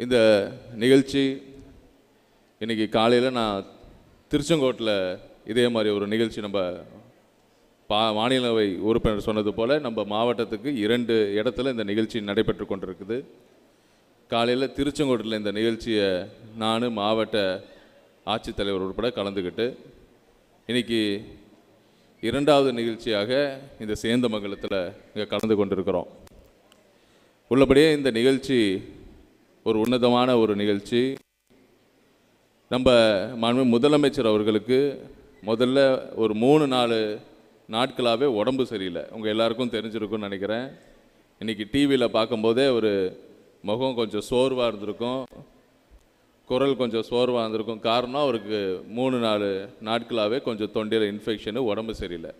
இந்த நிகழ்ச்சி இன்னைக்கு காலையில் நான் திருச்செங்கோட்டில் இதே மாதிரி ஒரு நிகழ்ச்சி நம்ம பா மாநிலவை உறுப்பினர் சொன்னது போல் நம்ம மாவட்டத்துக்கு இரண்டு இடத்துல இந்த நிகழ்ச்சி நடைபெற்று கொண்டிருக்குது. காலையில் திருச்செங்கோட்டில் இந்த நிகழ்ச்சியை நான் மாவட்ட ஆட்சித்தலைவர் உட்பட கலந்துக்கிட்டு இன்றைக்கி இரண்டாவது நிகழ்ச்சியாக இந்த சேந்தமங்கலத்தில் இங்கே கலந்து கொண்டிருக்கிறோம். உள்ளபடியே இந்த நிகழ்ச்சி ஒரு உன்னதமான ஒரு நிகழ்ச்சி. நம்ம மாண்பு முதலமைச்சர் அவர்களுக்கு முதல்ல ஒரு மூணு நாலு நாட்களாகவே உடம்பு சரியில்லை. உங்கள் எல்லாருக்கும் தெரிஞ்சிருக்கும்னு நினைக்கிறேன். இன்றைக்கி டிவியில் பார்க்கும்போதே ஒரு முகம் கொஞ்சம் சோர்வாக இருந்திருக்கும். குரல் கொஞ்சம் சோர்வாக இருந்திருக்கும். காரணம் அவருக்கு மூணு நாலு நாட்களாகவே கொஞ்சம் தொண்டையில் இன்ஃபெக்ஷனு உடம்பு சரியில்லை.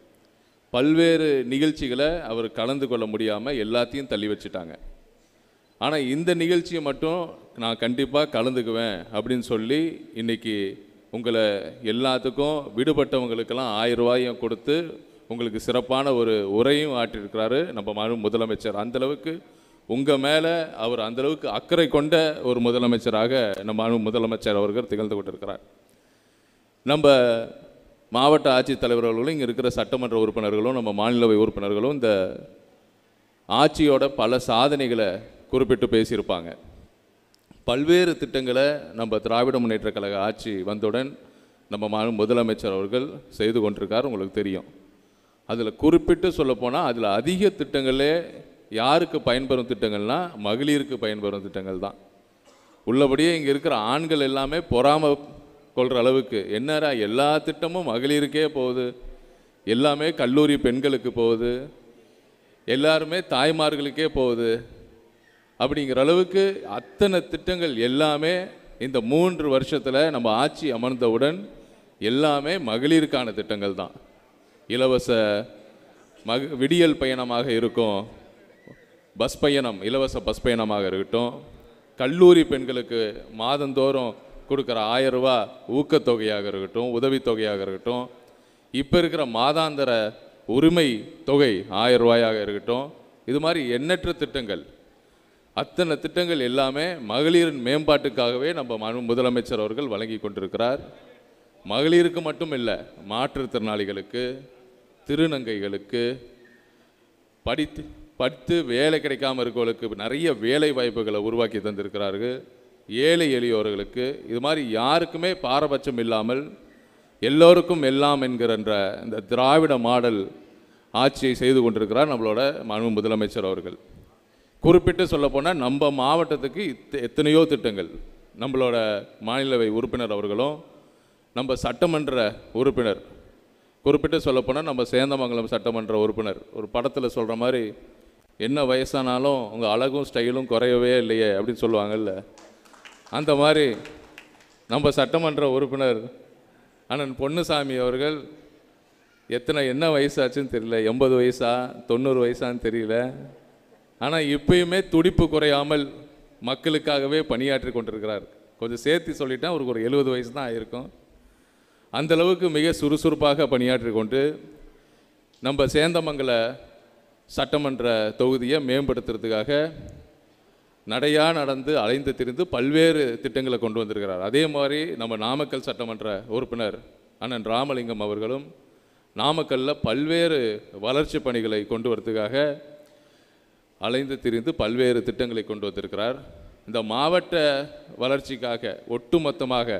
பல்வேறு நிகழ்ச்சிகளை அவர் கலந்து கொள்ள முடியாமல் எல்லாத்தையும் தள்ளி வச்சுட்டாங்க. ஆனால் இந்த நிகழ்ச்சியை மட்டும் நான் கண்டிப்பாக கலந்துக்குவேன் அப்படின்னு சொல்லி இன்னைக்கு உங்களை எல்லாத்துக்கும் விடுபட்டவங்களுக்கெல்லாம் ஆயிரம் ரூபாயும் கொடுத்து உங்களுக்கு சிறப்பான ஒரு உரையும் ஆற்றிருக்கிறாரு நம்ம மாநில முதலமைச்சர். அந்த அளவுக்கு உங்கள் மேலே அவர் அந்தளவுக்கு அக்கறை கொண்ட ஒரு முதலமைச்சராக நம்ம மாண்பு முதலமைச்சர் அவர்கள் திகழ்ந்து கொண்டிருக்கிறார். நம்ம மாவட்ட ஆட்சித்தலைவர்களும் இங்கே இருக்கிற சட்டமன்ற உறுப்பினர்களும் நம்ம மாநிலவை உறுப்பினர்களும் இந்த ஆட்சியோட பல சாதனைகளை குறிப்பிட்டு பேசியிருப்பாங்க. பல்வேறு திட்டங்களை நம்ம திராவிட முன்னேற்ற கழக ஆட்சி வந்தவுடன் நம்ம மா- முதலமைச்சர் அவர்கள் செய்து கொண்டிருக்கார் உங்களுக்கு தெரியும். அதில் குறிப்பிட்டு சொல்லப்போனால் அதில் அதிக திட்டங்களே யாருக்கு பயன்பெறும் திட்டங்கள்னா மகளிருக்கு பயன்பெறும் திட்டங்கள் தான். உள்ளபடியே இங்கே இருக்கிற ஆண்கள் எல்லாமே பொறாம கொள்கிற அளவுக்கு என்னடா எல்லா திட்டமும் மகளிருக்கே போகுது எல்லாமே கல்லூரி பெண்களுக்கு போகுது எல்லாருமே தாய்மார்களுக்கே போகுது அப்படிங்கிற அளவுக்கு அத்தனை திட்டங்கள் எல்லாமே இந்த மூன்று வருஷத்தில் நம்ம ஆட்சி அமர்ந்தவுடன் எல்லாமே மகளிருக்கான திட்டங்கள் தான். இலவச மக விடியல் பயணமாக இருக்கும் பஸ் பயணம் இலவச பஸ் பயணமாக இருக்கட்டும் கல்லூரி பெண்களுக்கு மாதந்தோறும் கொடுக்குற ஆயிரம் ரூபா ஊக்கத்தொகையாக இருக்கட்டும் உதவித்தொகையாக இருக்கட்டும் இப்போ இருக்கிற மாதாந்திர உரிமை தொகை ஆயிரம் ரூபாயாக இருக்கட்டும் இது மாதிரி எண்ணற்ற திட்டங்கள். அத்தனை திட்டங்கள் எல்லாமே மகளிரின் மேம்பாட்டுக்காகவே நம்ம மனு முதலமைச்சர் அவர்கள் வழங்கி கொண்டிருக்கிறார். மகளிருக்கு மட்டும் இல்லை மாற்றுத்திறனாளிகளுக்கு திருநங்கைகளுக்கு படித்து படித்து வேலை கிடைக்காம இருக்கவங்களுக்கு நிறைய வேலை வாய்ப்புகளை உருவாக்கி தந்திருக்கிறார்கள். ஏழை எளியோர்களுக்கு இது மாதிரி யாருக்குமே பாரபட்சம் இல்லாமல் எல்லோருக்கும் எல்லாம் என்கிற இந்த திராவிட மாடல் ஆட்சியை செய்து கொண்டிருக்கிறார் நம்மளோட மனு முதலமைச்சர் அவர்கள். குறிப்பிட்டு சொல்லப்போனால் நம்ம மாவட்டத்துக்கு இத்த- எத்தனையோ திட்டங்கள். நம்மளோட மாநிலவை உறுப்பினர் அவர்களும் நம்ம சட்டமன்ற உறுப்பினர். குறிப்பிட்டு சொல்லப்போனால் நம்ம சேந்தமங்கலம் சட்டமன்ற உறுப்பினர். ஒரு படத்தில் சொல்கிற மாதிரி என்ன வயசானாலும் உங்கள் அழகும் ஸ்டைலும் குறையவே இல்லையே அப்படின்னு சொல்லுவாங்கல்ல. அந்த மாதிரி நம்ம சட்டமன்ற உறுப்பினர் அண்ணன் பொன்னுசாமி அவர்கள் எத்தனை என்ன வயசாச்சுன்னு தெரியல எண்பது வயசா தொண்ணூறு வயசான்னு தெரியல ஆனால் இப்பயுமே துடிப்பு குறையாமல் மக்களுக்காகவே பணியாற்றி கொண்டிருக்கிறார். கொஞ்சம் சேர்த்து சொல்லிட்டால் அவருக்கு ஒரு எழுபது வயசு தான் ஆயிருக்கும். அந்தளவுக்கு மிக சுறுசுறுப்பாக பணியாற்றி கொண்டு நம்ம சேந்தமங்கல சட்டமன்ற தொகுதியை மேம்படுத்துறதுக்காக நடையாக நடந்து அலைந்து திரிந்து பல்வேறு திட்டங்களை கொண்டு வந்திருக்கிறார். அதே மாதிரி நம்ம நாமக்கல் சட்டமன்ற உறுப்பினர் அண்ணன் ராமலிங்கம் அவர்களும் நாமக்கல்லில் பல்வேறு வளர்ச்சி பணிகளை கொண்டு வரதுக்காக அலைந்து திரிந்து பல்வேறு திட்டங்களை கொண்டு வந்திருக்கிறார். இந்த மாவட்ட வளர்ச்சிக்காக ஒட்டுமொத்தமாக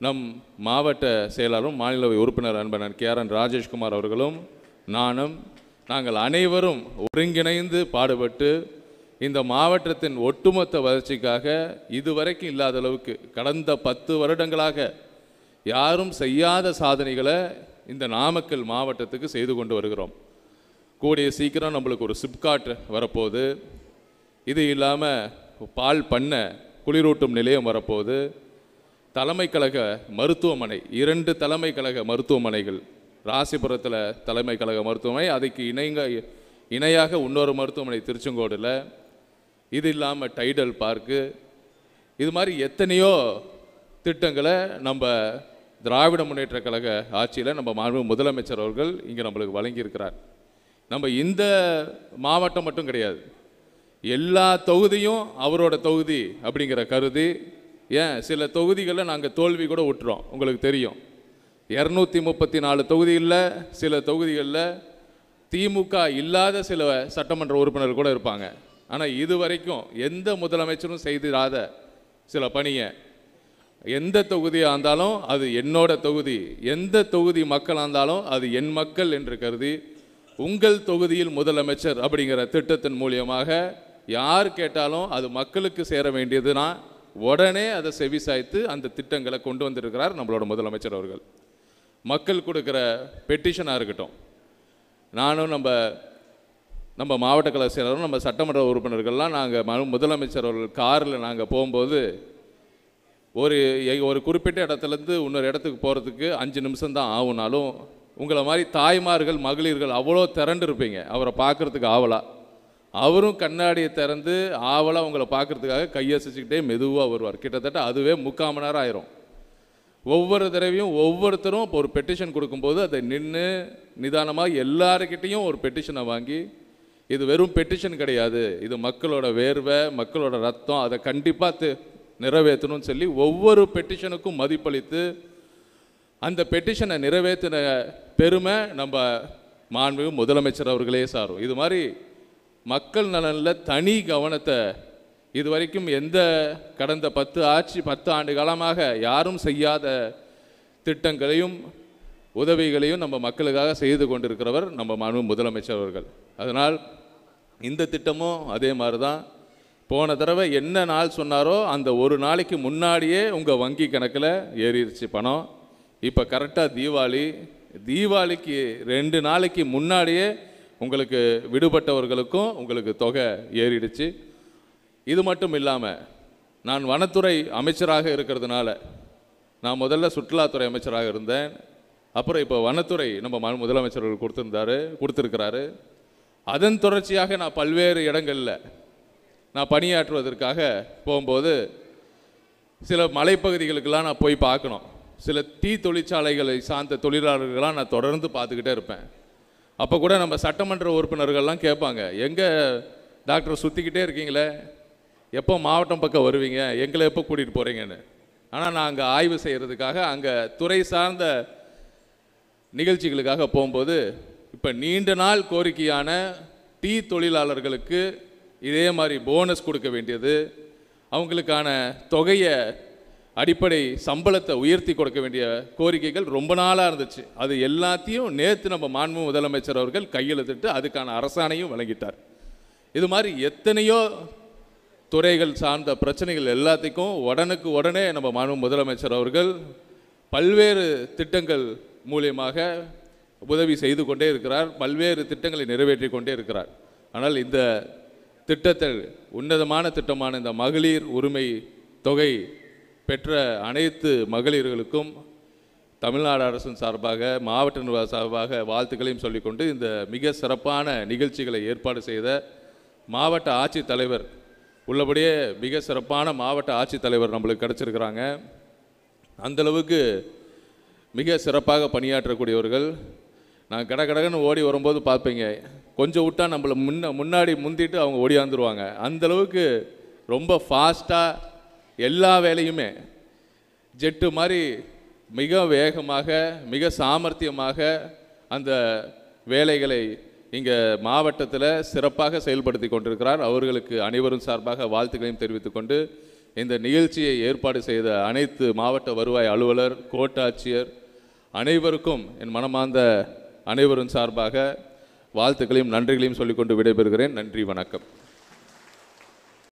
நம் மாவட்ட செயலாளரும் மாநிலவை உறுப்பினர் அன்பனன் கே ஆர் ராஜேஷ்குமார் அவர்களும் நானும் நாங்கள் அனைவரும் ஒருங்கிணைந்து பாடுபட்டு இந்த மாவட்டத்தின் ஒட்டுமொத்த வளர்ச்சிக்காக இதுவரைக்கும் இல்லாத அளவுக்கு கடந்த பத்து வருடங்களாக யாரும் செய்யாத சாதனைகளை இந்த நாமக்கல் மாவட்டத்துக்கு செய்து கொண்டு வருகிறோம். கூடிய சீக்கிரம் நம்மளுக்கு ஒரு சிப்காட் வரப்போகுது. இது இல்லாமல் பால் பண்ண குளிரூட்டும் நிலையம் வரப்போகுது. தலைமை கழக மருத்துவமனை இரண்டு தலைமை கழக மருத்துவமனைகள். ராசிபுரத்தில் தலைமை கழக மருத்துவமனை அதுக்கு இணைங்க இணையாக இன்னொரு மருத்துவமனை திருச்செங்கோடில். இது இல்லாமல் டைடல் பார்க்கு இது மாதிரி எத்தனையோ திட்டங்களை நம்ம திராவிட முன்னேற்ற கழக ஆட்சியில் நம்ம மாண்பு முதலமைச்சர் அவர்கள் இங்கே நம்மளுக்கு வழங்கியிருக்கிறார். நம்ம இந்த மாவட்டம் மட்டும் கிடையாது. எல்லா தொகுதியும் அவரோட தொகுதி அப்படிங்கிற கருதி ஏன் சில தொகுதிகளில் நாங்கள் தோல்வி கூட விட்டுறோம் உங்களுக்கு தெரியும். இரநூத்தி முப்பத்தி நாலு தொகுதிகளில் சில தொகுதிகளில் திமுக இல்லாத சில சட்டமன்ற உறுப்பினர் கூட இருப்பாங்க. ஆனால் இது வரைக்கும் எந்த முதலமைச்சரும் செய்திடாத சில பணியை எந்த தொகுதியாக இருந்தாலும் அது என்னோட தொகுதி எந்த தொகுதி மக்களாக இருந்தாலும் அது என் மக்கள் என்று கருதி உங்கள் தொகுதியில் முதலமைச்சர் அப்படிங்கிற திட்டத்தின் மூலியமாக யார் கேட்டாலும் அது மக்களுக்கு சேர வேண்டியதுனா உடனே அதை செவிசாய்த்து அந்த திட்டங்களை கொண்டு வந்திருக்கிறார் நம்மளோட முதலமைச்சர் அவர்கள். மக்கள் கொடுக்குற பெட்டிஷனாக இருக்கட்டும். நானும் நம்ம நம்ம மாவட்ட கலை செயலரும் நம்ம சட்டமன்ற உறுப்பினர்கள்லாம் நாங்கள் ம முதலமைச்சர் அவர்கள் காரில் நாங்கள் போகும்போது ஒரு எ- ஒரு குறிப்பிட்ட இடத்துலேருந்து இன்னொரு இடத்துக்கு போகிறதுக்கு அஞ்சு நிமிஷம் தான் ஆகுனாலும் உங்களை மாதிரி தாய்மார்கள் மகளிர்கள் அவ்வளோ திரண்டு இருப்பீங்க அவரை பார்க்கறதுக்கு ஆவலா. அவரும் கண்ணாடியை திறந்து ஆவலாக உங்களை பார்க்கறதுக்காக கையசிச்சுக்கிட்டே மெதுவாக வருவார். கிட்டத்தட்ட அதுவே முக்கால் மணி நேரம் ஆயிரும். ஒவ்வொரு தடவையும் ஒவ்வொருத்தரும் இப்போ ஒரு பெட்டிஷன் கொடுக்கும்போது அதை நின்று நிதானமாக எல்லாருக்கிட்டேயும் ஒரு பெட்டிஷனை வாங்கி இது வெறும் பெட்டிஷன் கிடையாது. இது மக்களோட வேர்வை மக்களோட ரத்தம் அதை கண்டிப்பாக நிறைவேற்றணும்னு சொல்லி ஒவ்வொரு பெட்டிஷனுக்கும் மதிப்பளித்து அந்த பெட்டிஷனை நிறைவேற்றின பெருமை நம்ம மாண்பு முதலமைச்சர் அவர்களே சாரும் இது மாதிரி மக்கள் நலனில் தனி கவனத்தை இது வரைக்கும் எந்த கடந்த பத்து ஆட்சி பத்து ஆண்டு காலமாக யாரும் செய்யாத திட்டங்களையும் உதவிகளையும் நம்ம மக்களுக்காக செய்து கொண்டிருக்கிறவர் நம்ம மாண்பு முதலமைச்சர் அவர்கள். அதனால் இந்த திட்டமும் அதே மாதிரி தான் போன தடவை என்ன நாள் சொன்னாரோ அந்த ஒரு நாளைக்கு முன்னாடியே உங்கள் வங்கி கணக்கில் ஏறிடுச்சு பணம். இப்போ கரெக்டாக தீபாவளி தீபாவளிக்கு ரெண்டு நாளைக்கு முன்னாடியே உங்களுக்கு விடுபட்டவர்களுக்கும் உங்களுக்கு தொகை ஏறிடுச்சு. இது மட்டும் இல்லாமல் நான் வனத்துறை அமைச்சராக இருக்கிறதுனால நான் முதல்ல சுற்றுலாத்துறை அமைச்சராக இருந்தேன். அப்புறம் இப்போ வனத்துறை நம்ம ம- முதலமைச்சர்கள் கொடுத்துருந்தாரு கொடுத்துருக்கிறாரு. அதன் தொடர்ச்சியாக நான் பல்வேறு இடங்களில் நான் பணியாற்றுவதற்காக போகும்போது சில மலைப்பகுதிகளுக்கெல்லாம் நான் போய் பார்க்கணும். சில டீ தொழிற்சாலைகளை சார்ந்த தொழிலாளர்களாக நான் தொடர்ந்து பார்த்துக்கிட்டே இருப்பேன். அப்போ கூட நம்ம சட்டமன்ற உறுப்பினர்கள்லாம் கேட்பாங்க எங்கே டாக்டர் சுற்றிக்கிட்டே இருக்கீங்களே? எப்போ மாவட்டம் பக்கம் வருவீங்க? எங்களை எப்போ கூட்டிகிட்டு போகிறீங்கன்னு ஆனால் நான் அங்கே ஆய்வு செய்கிறதுக்காக அங்கே துறை சார்ந்த நிகழ்ச்சிகளுக்காக போகும்போது இப்போ நீண்ட நாள் கோரிக்கையான டீ தொழிலாளர்களுக்கு இதே மாதிரி போனஸ் கொடுக்க வேண்டியது. அவங்களுக்கான தொகையை அடிப்படை சம்பளத்தை உயர்த்தி கொடுக்க வேண்டிய கோரிக்கைகள் ரொம்ப நாளாக இருந்துச்சு. அது எல்லாத்தையும் நேற்று நம்ம மாண்பு முதலமைச்சர் அவர்கள் கையெழுத்திட்டு அதுக்கான அரசாணையும் வழங்கிட்டார். இது மாதிரி எத்தனையோ துறைகள் சார்ந்த பிரச்சனைகள் எல்லாத்துக்கும் உடனுக்கு உடனே நம்ம மாண்பு முதலமைச்சர் அவர்கள் பல்வேறு திட்டங்கள் மூலியமாக உதவி செய்து கொண்டே இருக்கிறார். பல்வேறு திட்டங்களை நிறைவேற்றி கொண்டே இருக்கிறார். ஆனால் இந்த திட்டத்தில் உன்னதமான திட்டமான இந்த மகளிர் உரிமை தொகை பெற்ற அனைத்து மகளிர்களுக்கும் தமிழ்நாடு அரசின் சார்பாக மாவட்ட நிர்வாக சார்பாக வாழ்த்துக்களையும் சொல்லிக்கொண்டு இந்த மிக சிறப்பான நிகழ்ச்சிகளை ஏற்பாடு செய்த மாவட்ட ஆட்சித்தலைவர் உள்ளபடியே மிக சிறப்பான மாவட்ட ஆட்சித்தலைவர் நம்மளுக்கு கிடச்சிருக்கிறாங்க. அந்த அளவுக்கு மிக சிறப்பாக பணியாற்றக்கூடியவர்கள். நான் கட கடகன்னு ஓடி வரும்போது பார்ப்பீங்க. கொஞ்சம் விட்டா நம்மளை முன்ன முன்னாடி முந்திட்டு அவங்க ஓடியாந்துருவாங்க அந்த அளவுக்கு ரொம்ப ஃபாஸ்ட்டாக எல்லா வேலையுமே. ஜெட்டு மாதிரி மிக வேகமாக மிக சாமர்த்தியமாக அந்த வேலைகளை இங்கே மாவட்டத்தில் சிறப்பாக செயல்படுத்தி கொண்டிருக்கிறார். அவர்களுக்கு அனைவரும் சார்பாக வாழ்த்துக்களையும் தெரிவித்துக்கொண்டு இந்த நிகழ்ச்சியை ஏற்பாடு செய்த அனைத்து மாவட்ட வருவாய் அலுவலர் கோட்டாட்சியர் அனைவருக்கும் என் மனமார்ந்த அனைவரும் சார்பாக வாழ்த்துக்களையும் நன்றிகளையும் சொல்லிக்கொண்டு விடைபெறுகிறேன். நன்றி வணக்கம்.